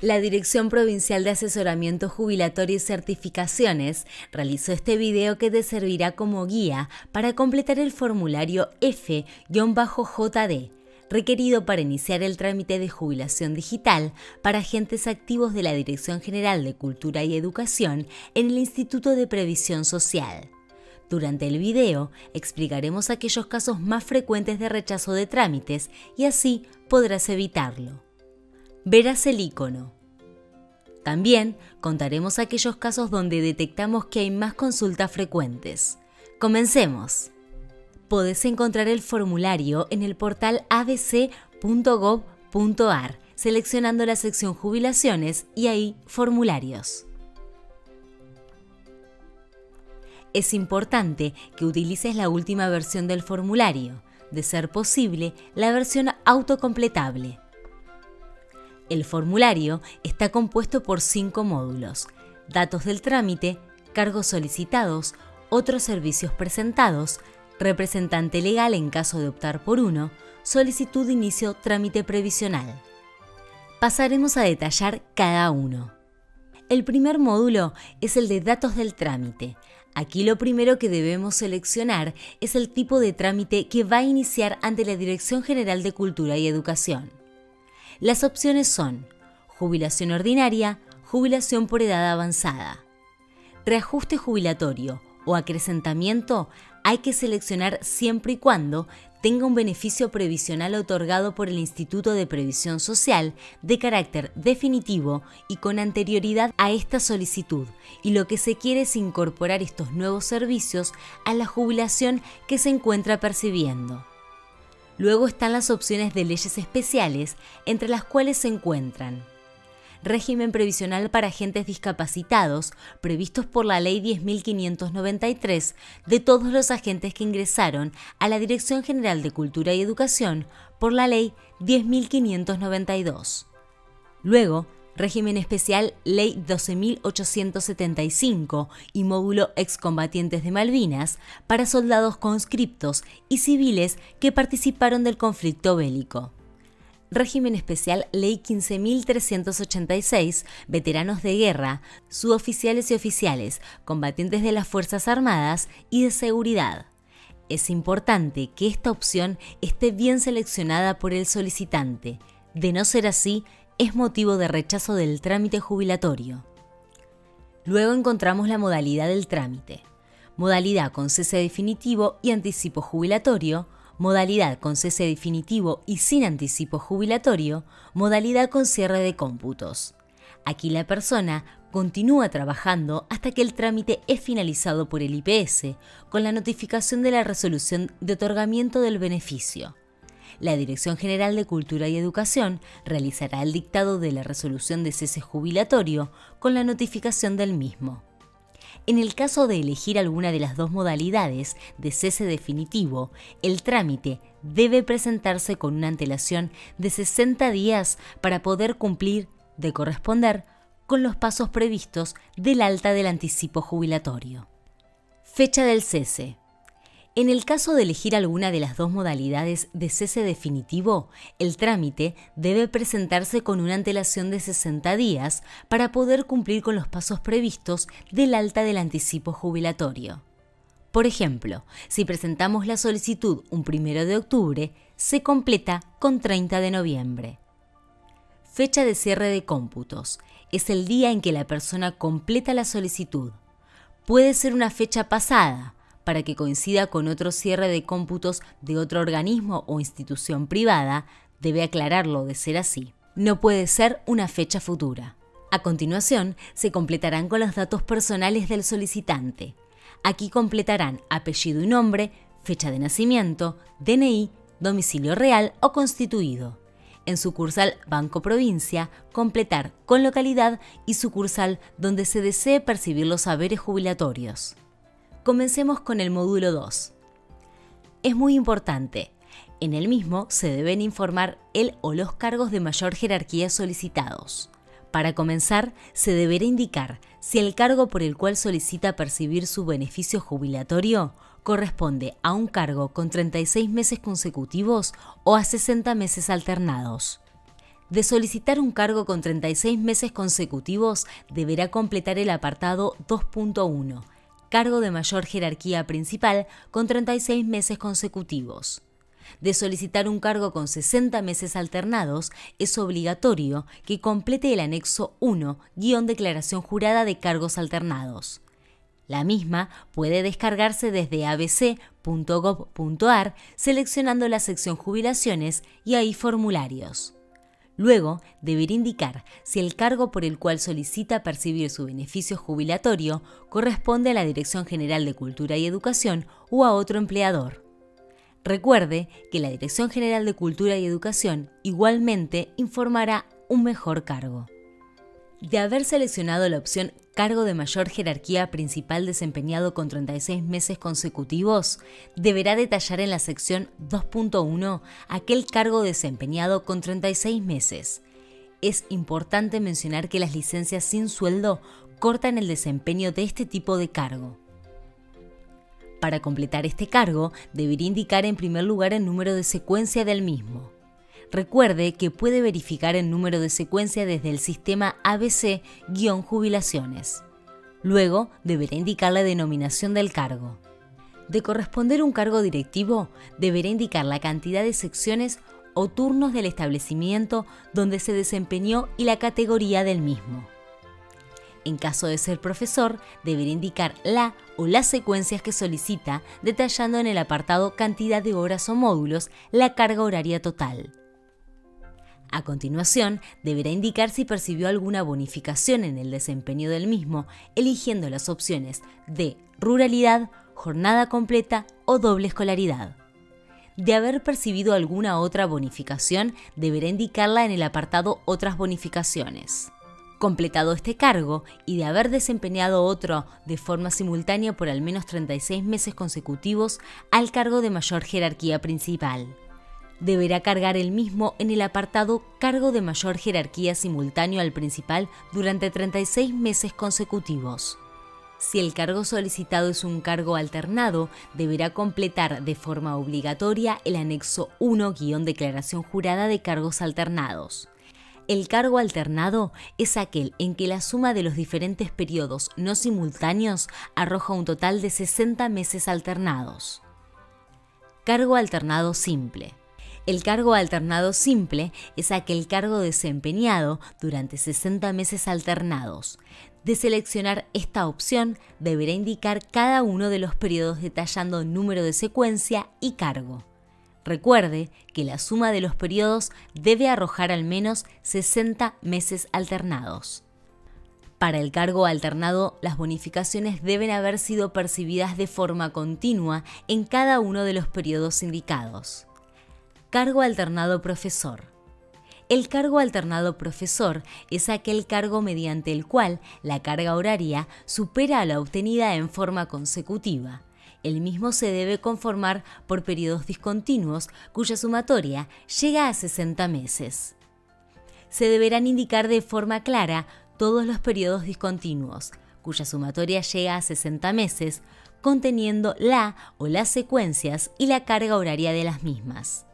La Dirección Provincial de Asesoramiento Jubilatorio y Certificaciones realizó este video que te servirá como guía para completar el formulario F-JD, requerido para iniciar el trámite de jubilación digital para agentes activos de la Dirección General de Cultura y Educación en el Instituto de Previsión Social. Durante el video explicaremos aquellos casos más frecuentes de rechazo de trámites y así podrás evitarlo verás el icono. También contaremos aquellos casos donde detectamos que hay más consultas frecuentes. Comencemos. Podés encontrar el formulario en el portal abc.gov.ar, seleccionando la sección Jubilaciones y ahí Formularios. Es importante que utilices la última versión del formulario, de ser posible, la versión autocompletable. El formulario está compuesto por cinco módulos, datos del trámite, cargos solicitados, otros servicios presentados, representante legal en caso de optar por uno, solicitud de inicio trámite previsional. Pasaremos a detallar cada uno. El primer módulo es el de datos del trámite. Aquí lo primero que debemos seleccionar es el tipo de trámite que va a iniciar ante la Dirección General de Cultura y Educación. Las opciones son jubilación ordinaria, jubilación por edad avanzada. Reajuste jubilatorio o acrecentamiento hay que seleccionar siempre y cuando tenga un beneficio previsional otorgado por el Instituto de Previsión Social de carácter definitivo y con anterioridad a esta solicitud, y lo que se quiere es incorporar estos nuevos servicios a la jubilación que se encuentra percibiendo. Luego están las opciones de leyes especiales, entre las cuales se encuentran régimen previsional para agentes discapacitados, previstos por la Ley 10.593 de todos los agentes que ingresaron a la Dirección General de Cultura y Educación por la Ley 10.592. Luego, régimen especial Ley 12.875 y módulo excombatientes de Malvinas para soldados conscriptos y civiles que participaron del conflicto bélico. Régimen especial Ley 15.386, veteranos de guerra, suboficiales y oficiales, combatientes de las Fuerzas Armadas y de seguridad. Es importante que esta opción esté bien seleccionada por el solicitante. De no ser así, es motivo de rechazo del trámite jubilatorio. Luego encontramos la modalidad del trámite. Modalidad con cese definitivo y anticipo jubilatorio, modalidad con cese definitivo y sin anticipo jubilatorio, modalidad con cierre de cómputos. Aquí la persona continúa trabajando hasta que el trámite es finalizado por el IPS, con la notificación de la resolución de otorgamiento del beneficio la Dirección General de Cultura y Educación realizará el dictado de la resolución de cese jubilatorio con la notificación del mismo. En el caso de elegir alguna de las dos modalidades de cese definitivo, el trámite debe presentarse con una antelación de 60 días para poder cumplir, de corresponder, con los pasos previstos del alta del anticipo jubilatorio. Fecha del cese. En el caso de elegir alguna de las dos modalidades de cese definitivo, el trámite debe presentarse con una antelación de 60 días para poder cumplir con los pasos previstos del alta del anticipo jubilatorio. Por ejemplo, si presentamos la solicitud un 1 de octubre, se completa con 30 de noviembre. Fecha de cierre de cómputos. Es el día en que la persona completa la solicitud. Puede ser una fecha pasada, para que coincida con otro cierre de cómputos de otro organismo o institución privada, debe aclararlo de ser así. No puede ser una fecha futura. A continuación, se completarán con los datos personales del solicitante. Aquí completarán apellido y nombre, fecha de nacimiento, DNI, domicilio real o constituido. En sucursal Banco Provincia, completar con localidad y sucursal donde se desee percibir los saberes jubilatorios. Comencemos con el módulo 2. Es muy importante. En el mismo se deben informar el o los cargos de mayor jerarquía solicitados. Para comenzar, se deberá indicar si el cargo por el cual solicita percibir su beneficio jubilatorio corresponde a un cargo con 36 meses consecutivos o a 60 meses alternados. De solicitar un cargo con 36 meses consecutivos, deberá completar el apartado 2.1, cargo de mayor jerarquía principal con 36 meses consecutivos. De solicitar un cargo con 60 meses alternados, es obligatorio que complete el anexo 1, guion declaración jurada de cargos alternados. La misma puede descargarse desde abc.gov.ar seleccionando la sección Jubilaciones y ahí formularios. Luego, deberá indicar si el cargo por el cual solicita percibir su beneficio jubilatorio corresponde a la Dirección General de Cultura y Educación o a otro empleador. Recuerde que la Dirección General de Cultura y Educación igualmente informará un mejor cargo. De haber seleccionado la opción cargo de mayor jerarquía principal desempeñado con 36 meses consecutivos, deberá detallar en la sección 2.1 aquel cargo desempeñado con 36 meses. Es importante mencionar que las licencias sin sueldo cortan el desempeño de este tipo de cargo. Para completar este cargo, debería indicar en primer lugar el número de secuencia del mismo. Recuerde que puede verificar el número de secuencia desde el sistema ABC-jubilaciones. Luego deberá indicar la denominación del cargo. De corresponder un cargo directivo, deberá indicar la cantidad de secciones o turnos del establecimiento donde se desempeñó y la categoría del mismo. En caso de ser profesor, deberá indicar la o las secuencias que solicita, detallando en el apartado cantidad de horas o módulos la carga horaria total. A continuación, deberá indicar si percibió alguna bonificación en el desempeño del mismo, eligiendo las opciones de ruralidad, jornada completa o doble escolaridad. De haber percibido alguna otra bonificación, deberá indicarla en el apartado Otras bonificaciones. Completado este cargo y de haber desempeñado otro de forma simultánea por al menos 36 meses consecutivos al cargo de mayor jerarquía principal deberá cargar el mismo en el apartado Cargo de mayor jerarquía simultáneo al principal durante 36 meses consecutivos. Si el cargo solicitado es un cargo alternado, deberá completar de forma obligatoria el anexo 1-declaración jurada de cargos alternados. El cargo alternado es aquel en que la suma de los diferentes periodos no simultáneos arroja un total de 60 meses alternados. Cargo alternado simple. El cargo alternado simple es aquel cargo desempeñado durante 60 meses alternados. De seleccionar esta opción, deberá indicar cada uno de los periodos detallando número de secuencia y cargo. Recuerde que la suma de los periodos debe arrojar al menos 60 meses alternados. Para el cargo alternado, las bonificaciones deben haber sido percibidas de forma continua en cada uno de los periodos indicados. Cargo alternado profesor. El cargo alternado profesor es aquel cargo mediante el cual la carga horaria supera a la obtenida en forma consecutiva. El mismo se debe conformar por periodos discontinuos cuya sumatoria llega a 60 meses. Se deberán indicar de forma clara todos los periodos discontinuos, cuya sumatoria llega a 60 meses, conteniendo la o las secuencias y la carga horaria de las mismas.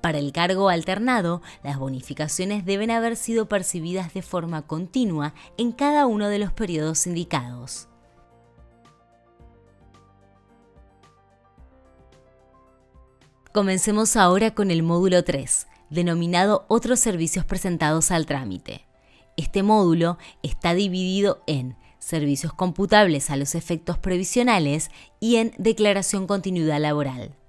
Para el cargo alternado, las bonificaciones deben haber sido percibidas de forma continua en cada uno de los periodos indicados. Comencemos ahora con el módulo 3, denominado Otros servicios presentados al trámite. Este módulo está dividido en servicios computables a los efectos previsionales y en declaración continuidad laboral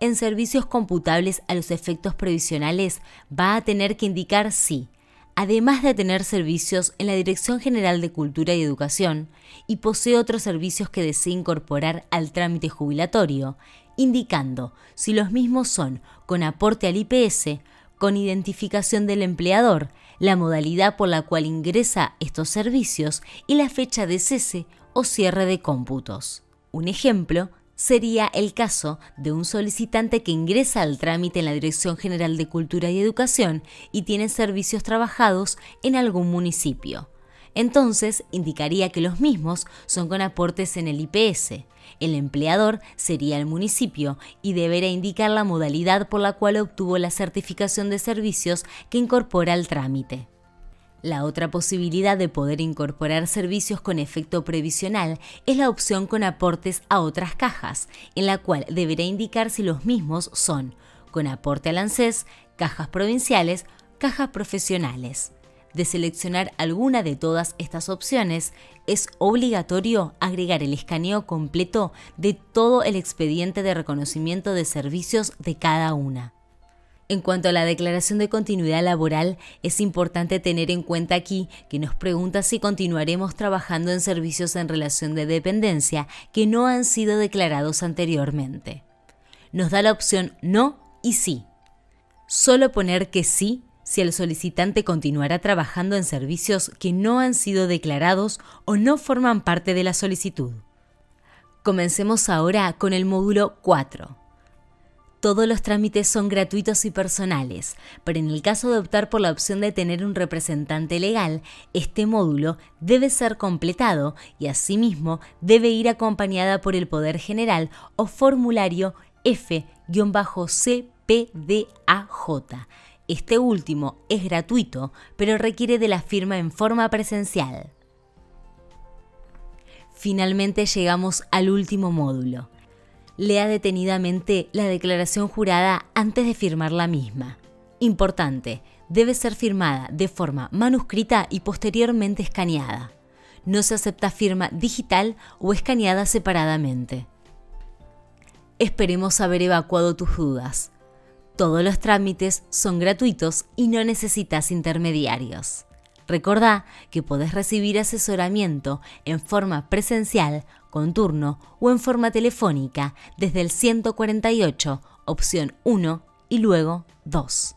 en servicios computables a los efectos previsionales va a tener que indicar si, además de tener servicios en la Dirección General de Cultura y Educación y posee otros servicios que desee incorporar al trámite jubilatorio, indicando si los mismos son con aporte al IPS, con identificación del empleador, la modalidad por la cual ingresa estos servicios y la fecha de cese o cierre de cómputos. Un ejemplo sería el caso de un solicitante que ingresa al trámite en la Dirección General de Cultura y Educación y tiene servicios trabajados en algún municipio. entonces indicaría que los mismos son con aportes en el IPS. El empleador sería el municipio y deberá indicar la modalidad por la cual obtuvo la certificación de servicios que incorpora al trámite. La otra posibilidad de poder incorporar servicios con efecto previsional es la opción con aportes a otras cajas, en la cual deberá indicar si los mismos son con aporte al ANSES, cajas provinciales, cajas profesionales. De seleccionar alguna de todas estas opciones, es obligatorio agregar el escaneo completo de todo el expediente de reconocimiento de servicios de cada una. En cuanto a la declaración de continuidad laboral, es importante tener en cuenta aquí que nos pregunta si continuaremos trabajando en servicios en relación de dependencia que no han sido declarados anteriormente. Nos da la opción no y sí. Solo poner que sí si el solicitante continuará trabajando en servicios que no han sido declarados o no forman parte de la solicitud. Comencemos ahora con el módulo 4 todos los trámites son gratuitos y personales, pero en el caso de optar por la opción de tener un representante legal, este módulo debe ser completado y asimismo debe ir acompañada por el Poder General o formulario F-CPDAJ. Este último es gratuito, pero requiere de la firma en forma presencial. Finalmente llegamos al último módulo, lea detenidamente la declaración jurada antes de firmar la misma. Importante, debe ser firmada de forma manuscrita y posteriormente escaneada. No se acepta firma digital o escaneada separadamente. Esperemos haber evacuado tus dudas. Todos los trámites son gratuitos y no necesitas intermediarios. Recordá que podés recibir asesoramiento en forma presencial, con turno o en forma telefónica desde el 148, opción 1 y luego 2.